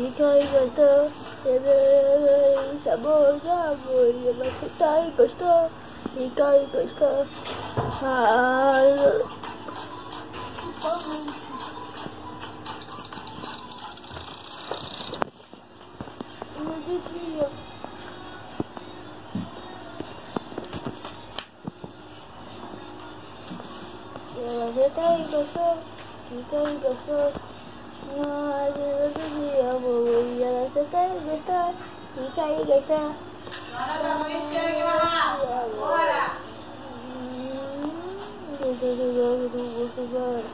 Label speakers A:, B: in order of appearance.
A: Fica e gostou, sabor de amor, e você tá e gostou, fica e gostou. Ah, meu Deus. Você tá e gostou, fica e gostou. Ay, yo te amo, Fica aí, gata, Fica aí, gata, Bora pra mãe chegar! Bora! Eu tô jogando com você agora.